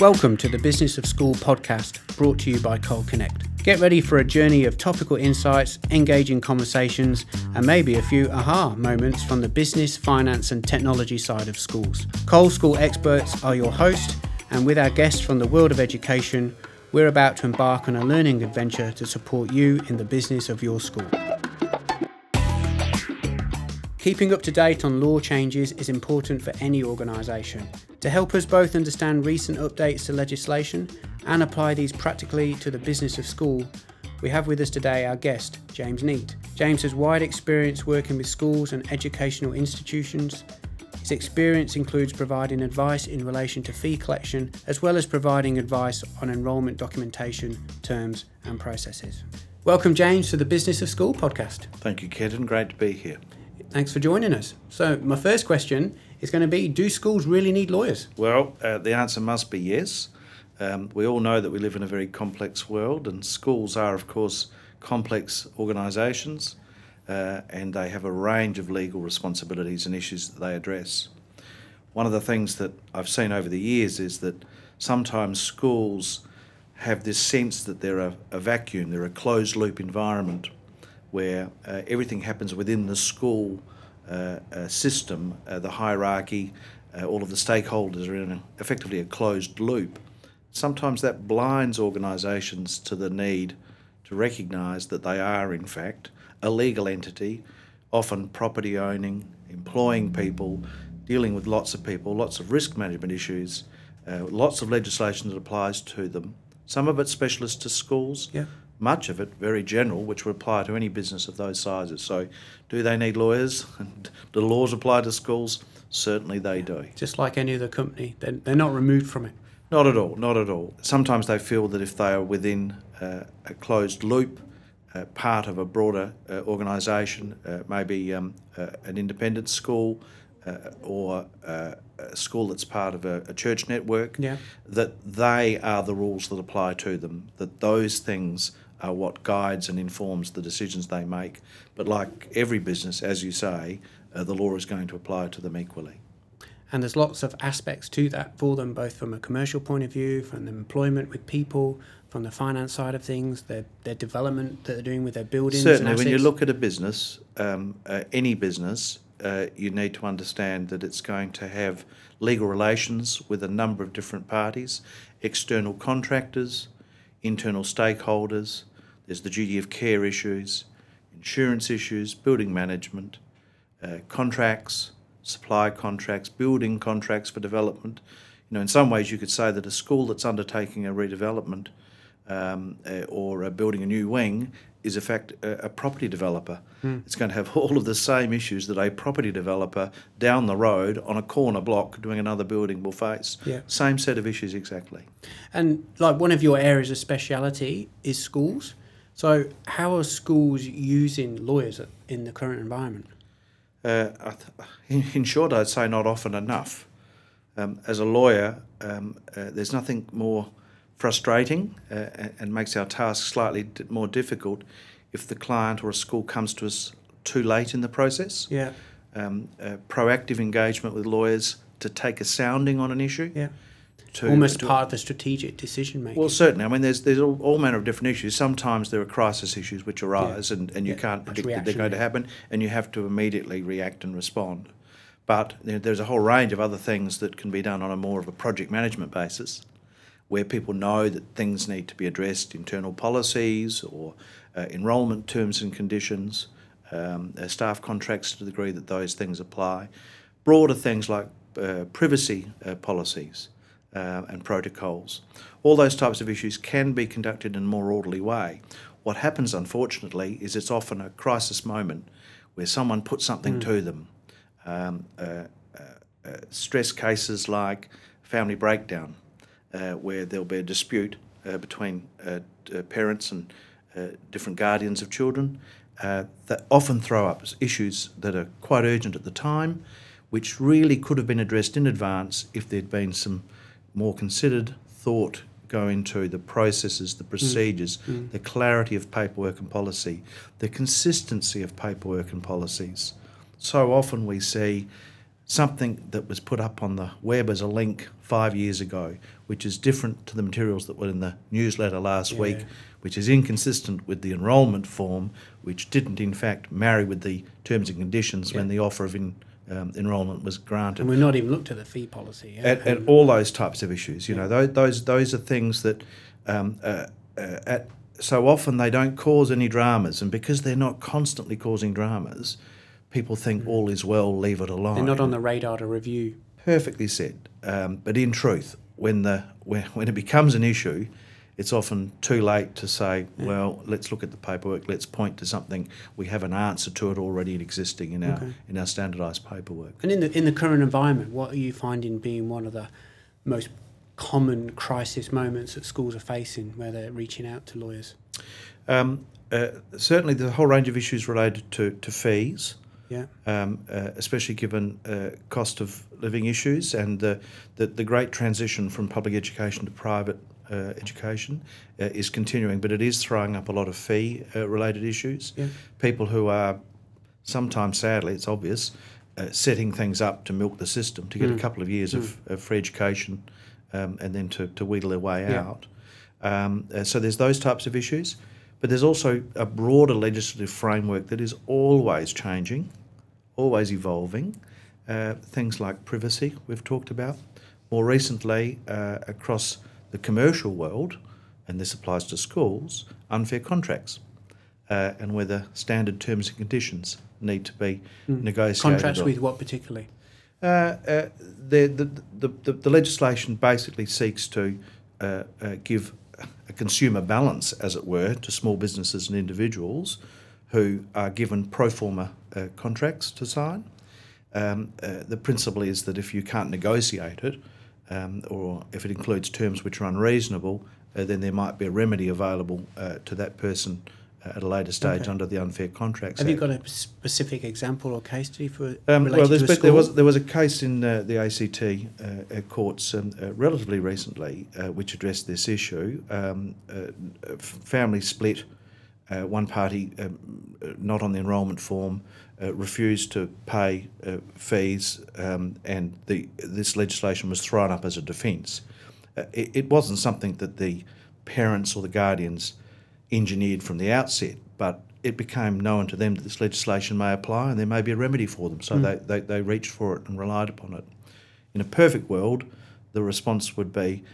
Welcome to the Business of School podcast brought to you by Cole Connect. Get ready for a journey of topical insights, engaging conversations, and maybe a few aha moments from the business, finance, and technology side of schools. Cole School experts are your host, and with our guests from the world of education, we're about to embark on a learning adventure to support you in the business of your school. Keeping up to date on law changes is important for any organisation. To help us both understand recent updates to legislation and apply these practically to the business of school, we have with us today our guest, James Neate. James has wide experience working with schools and educational institutions. His experience includes providing advice in relation to fee collection, as well as providing advice on enrolment documentation, terms, and processes. Welcome, James, to the Business of School podcast. Thank you, Kedden. Great to be here. Thanks for joining us. So, my first question is going to be Do schools really need lawyers? Well, uh, the answer must be yes. Um, we all know that we live in a very complex world, and schools are, of course, complex organisations, uh, and they have a range of legal responsibilities and issues that they address. One of the things that I've seen over the years is that sometimes schools have this sense that they're a, a vacuum, they're a closed loop environment where uh, everything happens within the school system, uh, the hierarchy, uh, all of the stakeholders are in a, effectively a closed loop. Sometimes that blinds organisations to the need to recognise that they are, in fact, a legal entity, often property owning, employing people, dealing with lots of people, lots of risk management issues, uh, lots of legislation that applies to them. Some of it specialist to schools, Yeah. Much of it very general, which would apply to any business of those sizes. So, do they need lawyers? Do the laws apply to schools? Certainly they do. Just like any other company, they're, they're not removed from it. Not at all, not at all. Sometimes they feel that if they are within uh, a closed loop, uh, part of a broader uh, organisation, uh, maybe um, uh, an independent school uh, or uh, a school that's part of a, a church network, Yeah. that they are the rules that apply to them, that those things are what guides and informs the decisions they make. But like every business, as you say, uh, the law is going to apply to them equally. And there's lots of aspects to that for them, both from a commercial point of view, from the employment with people, from the finance side of things, their, their development that they're doing with their buildings. Certainly, when you look at a business, um, uh, any business, uh, you need to understand that it's going to have legal relations with a number of different parties, external contractors, internal stakeholders. There's the duty of care issues, insurance issues, building management, uh, contracts, supply contracts, building contracts for development. You know, in some ways, you could say that a school that's undertaking a redevelopment um, uh, or uh, building a new wing is, in fact, a, a property developer. It's going to have all of the same issues that a property developer down the road on a corner block doing another building will face. Yeah. Same set of issues exactly. And like one of your areas of speciality is schools. So how are schools using lawyers in the current environment? Uh, in, in short, I'd say not often enough. Um, as a lawyer, um, uh, there's nothing more frustrating uh, and- and makes our task slightly more difficult if the client or a school comes to us too late in the process. Yeah. Um, uh, proactive engagement with lawyers to take a sounding on an issue. Yeah. To, Almost to- part of the strategic decision making. well, certainly. I mean, there's there's all, all manner of different issues. Sometimes there are crisis issues which arise, and, and you Yeah, can't predict that they're going to happen, and you have to immediately react and respond. But there, there's a whole range of other things that can be done on a more of a project management basis, where people know that things need to be addressed, internal policies or uh, enrolment terms and conditions, um, uh, staff contracts to the degree that those things apply, broader things like uh, privacy uh, policies uh, and protocols. All those types of issues can be conducted in a more orderly way. What happens, unfortunately, is it's often a crisis moment where someone puts something to them. Um, uh, uh, uh, stress cases like family breakdown, uh, where there'll be a dispute uh, between uh, uh, parents and uh, different guardians of children, uh, that often throw up issues that are quite urgent at the time, which really could have been addressed in advance if there'd been some more considered thought go into the processes, the mm. procedures, mm. the clarity of paperwork and policy, the consistency of paperwork and policies. So often we see something that was put up on the web as a link five years ago, which is different to the materials that were in the newsletter last Yeah. week, which is inconsistent with the enrolment form, which didn't in fact marry with the terms and conditions when the offer of in, um, enrolment was granted And we've not even looked at the fee policy yet. and, and all those types of issues. You know, those those, those are things that um, uh, uh, at, so often they don't cause any dramas, and because they're not constantly causing dramas, people think all is well, leave it alone. They're not on the radar to review. Perfectly said. Um, but in truth, when the when, when it becomes an issue, it's often too late to say, well, let's look at the paperwork. Let's point to something we have an answer to it already existing in our Okay. in our standardised paperwork. And in the in the current environment, what are you finding being one of the most common crisis moments that schools are facing where they're reaching out to lawyers? Um, uh, certainly, there's a whole range of issues related to, to fees, Yeah. um, uh, especially given uh, cost of living issues and the, the, the great transition from public education to private uh, education uh, is continuing, but it is throwing up a lot of fee uh, related issues. Yeah. People who are sometimes, sadly, it's obvious, uh, setting things up to milk the system to get a couple of years of, of free education um, and then to, to wheedle their way Yeah. out. Um, so there's those types of issues, but there's also a broader legislative framework that is always changing, always evolving. Uh, things like privacy, we've talked about. More recently, uh, across the commercial world, and this applies to schools, unfair contracts, uh, and whether standard terms and conditions need to be negotiated. Contracts with what particularly? uh, uh, the, the, the, the, legislation basically seeks to uh, uh, give a consumer balance, as it were, to small businesses and individuals who are given pro forma uh, contracts to sign. Um, the principle is that if you can't negotiate it, um, or if it includes terms which are unreasonable, uh, then there might be a remedy available uh, to that person uh, at a later stage Okay. under the Unfair Contracts Have you got a specific example or case study for Um, related well, to a school? there was there was a case in uh, the ACT uh, uh, courts um, uh, relatively recently uh, which addressed this issue. Um, uh, family split. Uh, one party, um, uh, not on the enrolment form, uh, refused to pay uh, fees, um, and the this legislation was thrown up as a defence. Uh, it, it wasn't something that the parents or the guardians engineered from the outset, but it became known to them that this legislation may apply and there may be a remedy for them. So they, they, they reached for it and relied upon it. In a perfect world, the response would be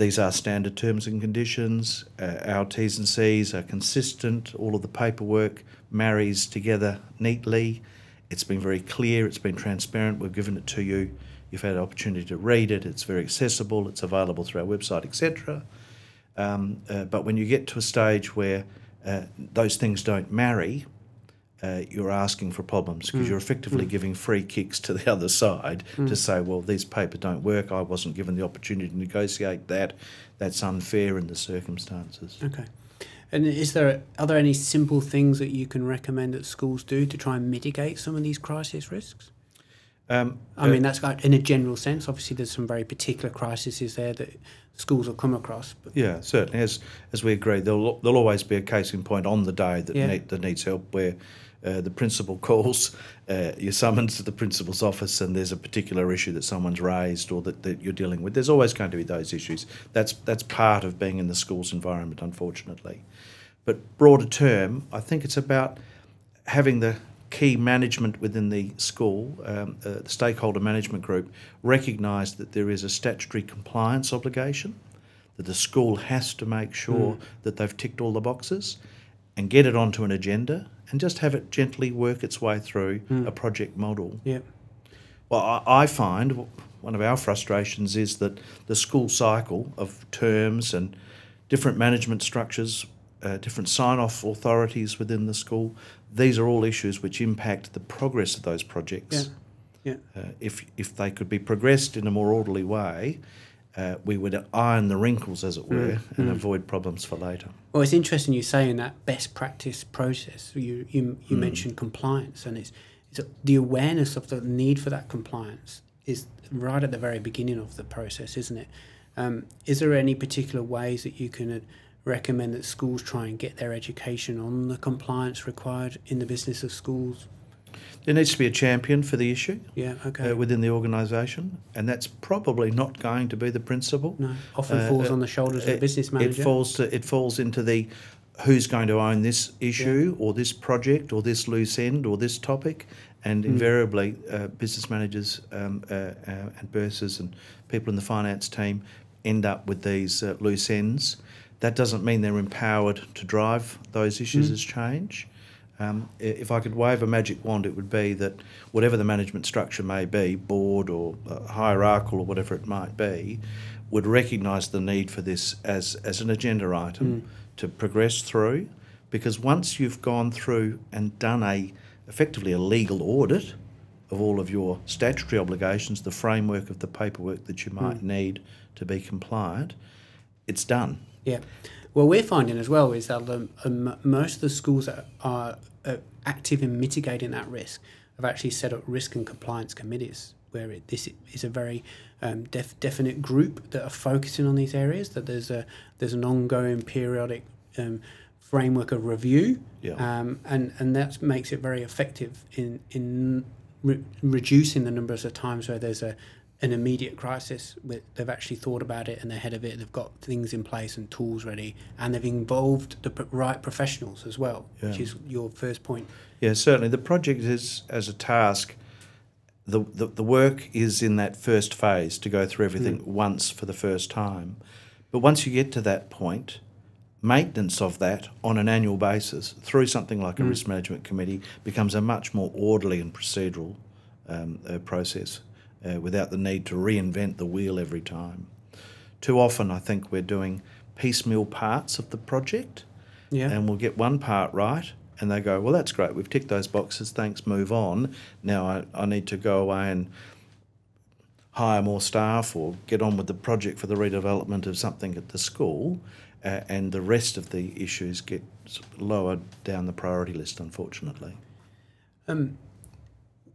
these are standard terms and conditions, uh, our T's and C's are consistent, all of the paperwork marries together neatly. It's been very clear, it's been transparent, we've given it to you, you've had an opportunity to read it, it's very accessible, it's available through our website, etc. Um, uh, but when you get to a stage where uh, those things don't marry, uh, you're asking for problems because you're effectively giving free kicks to the other side to say, well, these papers don't work. I wasn't given the opportunity to negotiate that. That's unfair in the circumstances. Okay. And is there are there any simple things that you can recommend that schools do to try and mitigate some of these crisis risks? Um, I mean, that's in a general sense. Obviously, there's some very particular crises there that schools will come across. But Yeah, certainly. As as we agree, there'll there'll always be a case in point on the day that Yeah. need, that needs help where uh, the principal calls, uh, you're summoned to the principal's office, and there's a particular issue that someone's raised or that, that you're dealing with. There's always going to be those issues. That's that's part of being in the school's environment, unfortunately. But broader term, I think it's about having the key management within the school, um, uh, the stakeholder management group, recognise that there is a statutory compliance obligation, that the school has to make sure that they've ticked all the boxes and get it onto an agenda and just have it gently work its way through a project model. yeah, Well, I, I find one of our frustrations is that the school cycle of terms and different management structures, uh, different sign off authorities within the school, these are all issues which impact the progress of those projects. yeah, yeah. Uh, if, if they could be progressed in a more orderly way, uh, we would iron the wrinkles, as it were, and avoid problems for later. Well, it's interesting you saying that best practice process. You you, you mentioned compliance, and it's, it's the awareness of the need for that compliance is right at the very beginning of the process, isn't it? Um, is there any particular ways that you can uh, recommend that schools try and get their education on the compliance required in the business of schools? There needs to be a champion for the issue Yeah, okay. uh, within the organisation, and that's probably not going to be the principal. no, often uh, falls uh, on the shoulders of the business manager. It falls to, it falls into the who's going to own this issue or this project or this loose end or this topic, and Hmm. invariably uh, business managers um, uh, uh, and bursars and people in the finance team end up with these uh, loose ends. That doesn't mean they're empowered to drive those issues Hmm. as change. Um, if I could wave a magic wand, it would be that whatever the management structure may be, board or uh, hierarchical or whatever it might be, would recognise the need for this as, as an agenda item to progress through. Because once you've gone through and done a effectively a legal audit of all of your statutory obligations, the framework of the paperwork that you might need to be compliant, it's done. Yeah. Well, we're finding as well is that um, um, most of the schools that are uh, active in mitigating that risk have actually set up risk and compliance committees where it, this is a very um, def- definite group that are focusing on these areas. That there's a there's an ongoing periodic um, framework of review, Yeah. um, and and that makes it very effective in in re- reducing the numbers of times where there's a an immediate crisis. They've actually thought about it and they're ahead of it. They've got things in place and tools ready, and they've involved the right professionals as well, which is your first point. Yeah, certainly. The project is as a task. The, the, the work is in that first phase to go through everything once for the first time. But once you get to that point, maintenance of that on an annual basis through something like a risk management committee becomes a much more orderly and procedural um, uh, process uh, without the need to reinvent the wheel every time. Too often, I think we're doing piecemeal parts of the project Yeah. and we'll get one part right and they go well that's great we've ticked those boxes thanks move on now I, I need to go away and hire more staff or get on with the project for the redevelopment of something at the school uh, and the rest of the issues get lower down the priority list unfortunately Um,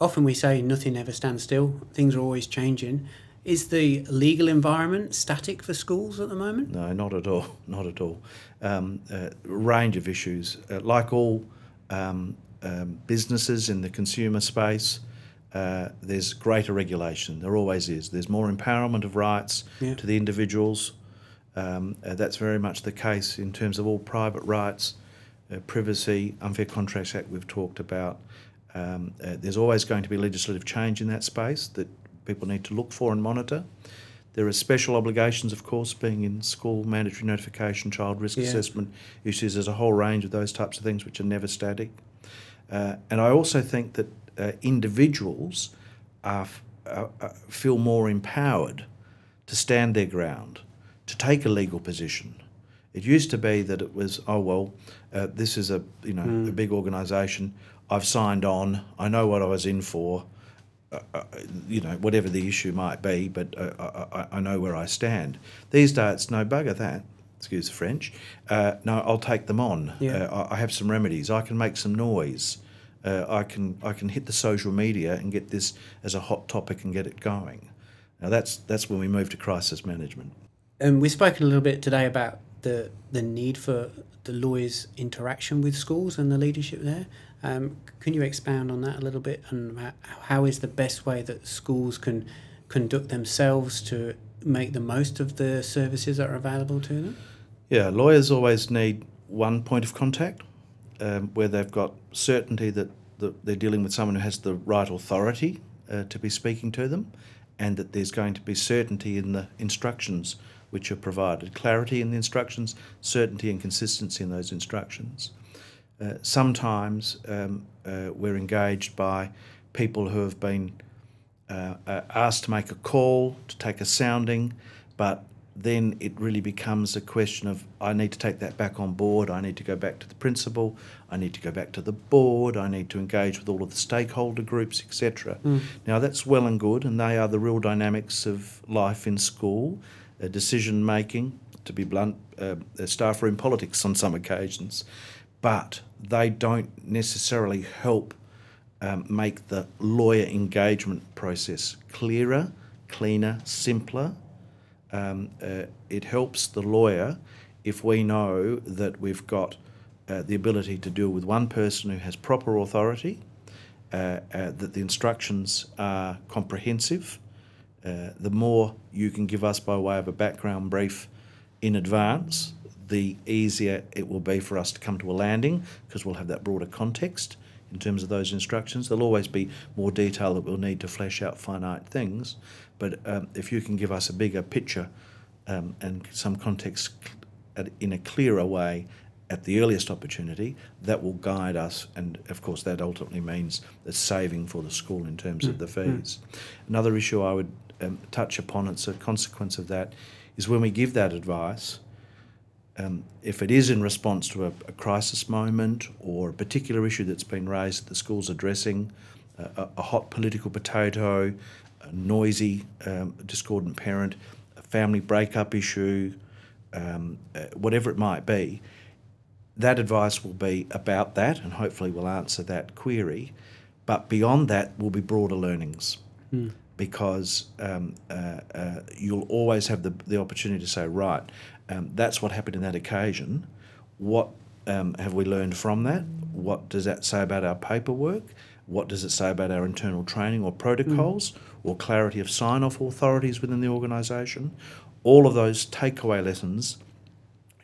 often we say nothing ever stands still. Things are always changing. Is the legal environment static for schools at the moment? No, not at all. Not at all. Um, uh, range of issues. Uh, like all um, um, businesses in the consumer space, uh, there's greater regulation. There always is. There's more empowerment of rights Yeah. to the individuals. Um, uh, that's very much the case in terms of all private rights, uh, privacy, Unfair Contracts Act we've talked about. Um, uh, there's always going to be legislative change in that space that people need to look for and monitor. There are special obligations, of course, being in school mandatory notification, child risk Yeah. assessment issues. There's a whole range of those types of things which are never static. Uh, and I also think that uh, individuals are, are, are- feel more empowered to stand their ground, to take a legal position. It used to be that it was, oh well, uh, this is a you know a big organisation. I've signed on. I know what I was in for. Uh, uh, you know whatever the issue might be, but uh, I, I, I know where I stand. These days, it's no bugger that. Excuse the French. Uh, no, I'll take them on. Yeah. Uh, I I have some remedies. I can make some noise. Uh, I can I can hit the social media and get this as a hot topic and get it going. Now that's that's when we move to crisis management. Um, we've spoken a little bit today about the the need for the lawyers' interaction with schools and the leadership there. Um, can you expound on that a little bit and how is the best way that schools can conduct themselves to make the most of the services that are available to them? Yeah, lawyers always need one point of contact um, where they've got certainty that, that they're dealing with someone who has the right authority uh, to be speaking to them and that there's going to be certainty in the instructions which are provided. Clarity in the instructions, certainty and consistency in those instructions. Uh, sometimes um, uh, we're engaged by people who have been uh, uh, asked to make a call, to take a sounding, but then it really becomes a question of I need to take that back on board, I need to go back to the principal, I need to go back to the board, I need to engage with all of the stakeholder groups, etc. Now that's well and good, and they are the real dynamics of life in school, decision making, to be blunt, uh, uh, staff room politics on some occasions, but they don't necessarily help um, make the lawyer engagement process clearer, cleaner, simpler. Um, uh, it helps the lawyer if we know that we've got uh, the ability to deal with one person who has proper authority uh, uh, that the instructions are comprehensive. Uh, the more you can give us by way of a background brief in advance, the easier it will be for us to come to a landing because we'll have that broader context in terms of those instructions. There'll always be more detail that we'll need to flesh out finite things, but um, if you can give us a bigger picture um, and some context in a clearer way at the earliest opportunity, that will guide us, and of course, that ultimately means the saving for the school in terms mm. of the fees. Mm. Another issue I would um, touch upon, it's a consequence of that, is when we give that advice, um, if it is in response to a, a, crisis moment or a particular issue that's been raised that the school's addressing, uh, a, a, hot political potato, a noisy, um, discordant parent, a family breakup issue, um, uh, whatever it might be, that advice will be about that and hopefully will answer that query. But beyond that will be broader learnings. Mm. Because um, uh, uh, you'll always have the, the opportunity to say, right, um, that's what happened in that occasion. What um, have we learned from that? What does that say about our paperwork? What does it say about our internal training or protocols mm. or clarity of sign off authorities within the organisation? All of those takeaway lessons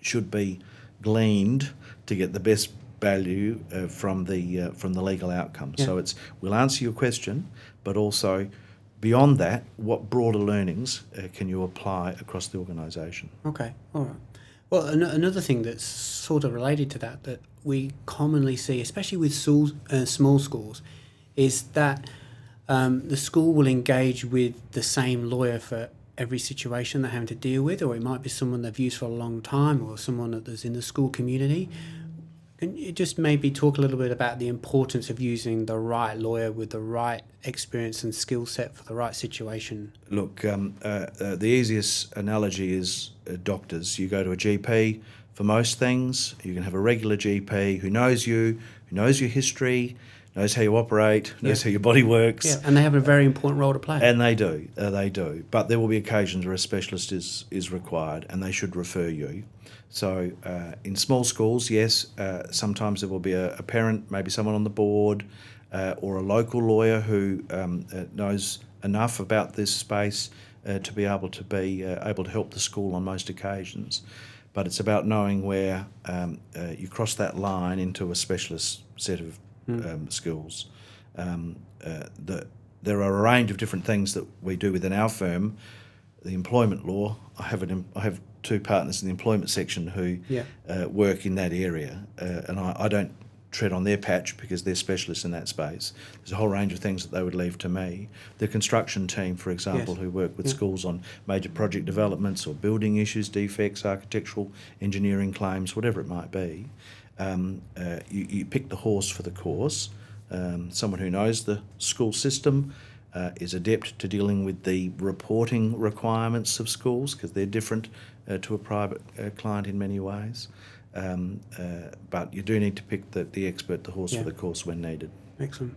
should be gleaned to get the best value uh, from the uh, from the legal outcome. Yeah. So it's we'll answer your question, but also beyond that, what broader learnings uh, can you apply across the organisation? Okay, all right. Well, an- another thing that's sort of related to that that we commonly see, especially with schools, uh, small schools, is that um, the school will engage with the same lawyer for every situation they're having to deal with, or it might be someone they've used for a long time, or someone that's in the school community. Can you just maybe talk a little bit about the importance of using the right lawyer with the right experience and skill set for the right situation? Look, um, uh, uh, the easiest analogy is uh, doctors. You go to a GP for most things, you can have a regular GP who knows you, who knows your history, knows how you operate, knows yeah. how your body works. Yeah, and they have a very important role to play. And they do, uh, they do. But there will be occasions where a specialist is, is required and they should refer you. So uh, in small schools, yes, uh, sometimes there will be a, a, parent, maybe someone on the board, uh, or a local lawyer who um, uh, knows enough about this space uh, to be able to be able to help the school on most occasions. But it's about knowing where um, you cross that line into a specialist set of mm. um, skills. Um, uh, the, there are a range of different things that we do within our firm. The employment law, I have an, I have two partners in the employment section who yeah. uh, work in that area, uh, and I, I, don't tread on their patch because they're specialists in that space. There's a whole range of things that they would leave to me. The construction team, for example, yes. who work with yeah. schools on major project developments or building issues, defects, architectural, engineering claims, whatever it might be um, uh, you, you, pick the horse for the course. Um, someone who knows the school system uh, is adept to dealing with the reporting requirements of schools because they're different uh, to a private uh, client in many ways. Um, uh, but you do need to pick the, the expert, the horse yeah. for the course when needed. Excellent.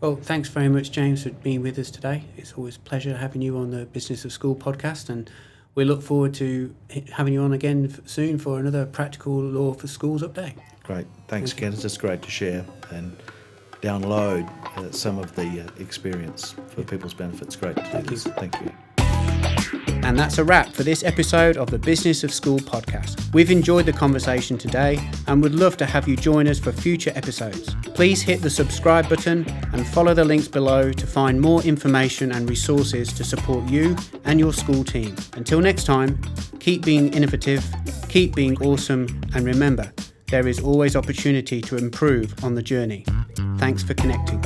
Well, thanks very much, James, for being with us today. It's always a pleasure having you on the Business of School podcast and we look forward to having you on again soon for another practical law for schools update. Great. Thanks, Ken. It's just great to share and download uh, some of the uh, experience for people's benefits. Great. Thank you. Thank you. And that's a wrap for this episode of the Business of School podcast. We've enjoyed the conversation today and would love to have you join us for future episodes. Please hit the subscribe button and follow the links below to find more information and resources to support you and your school team. Until next time, keep being innovative, keep being awesome, and remember, there is always opportunity to improve on the journey. Thanks for connecting.